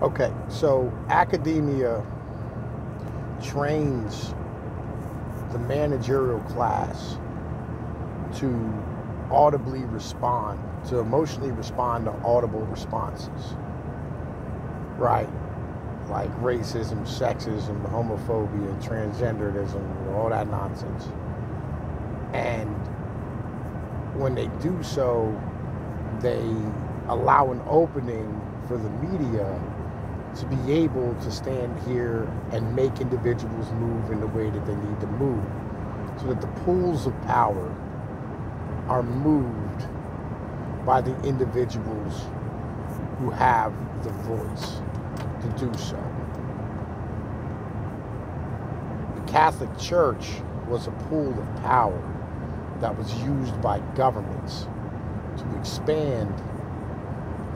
Okay, so academia trains the managerial class to audibly respond, to emotionally respond to audible responses. Right? Like racism, sexism, homophobia, transgenderism, all that nonsense. And when they do so, they allow an opening for the media to be able to stand here and make individuals move in the way that they need to move so that the pools of power are moved by the individuals who have the voice to do so. The Catholic Church was a pool of power that was used by governments to expand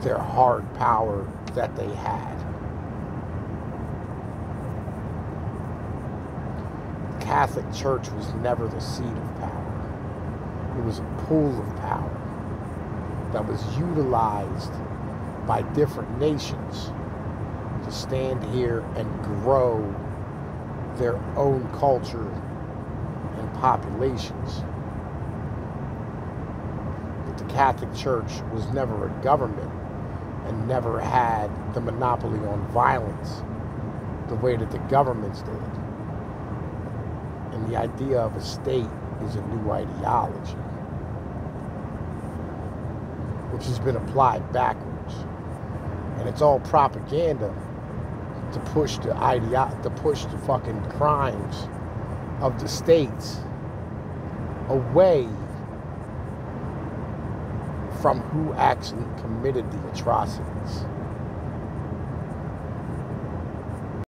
their hard power that they had. The Catholic Church was never the seat of power. It was a pool of power that was utilized by different nations to stand here and grow their own culture and populations. But the Catholic Church was never a government and never had the monopoly on violence the way that the governments did. And the idea of a state is a new ideology, which has been applied backwards. And it's all propaganda to push the idea to push the fucking crimes of the states away from who actually committed the atrocities.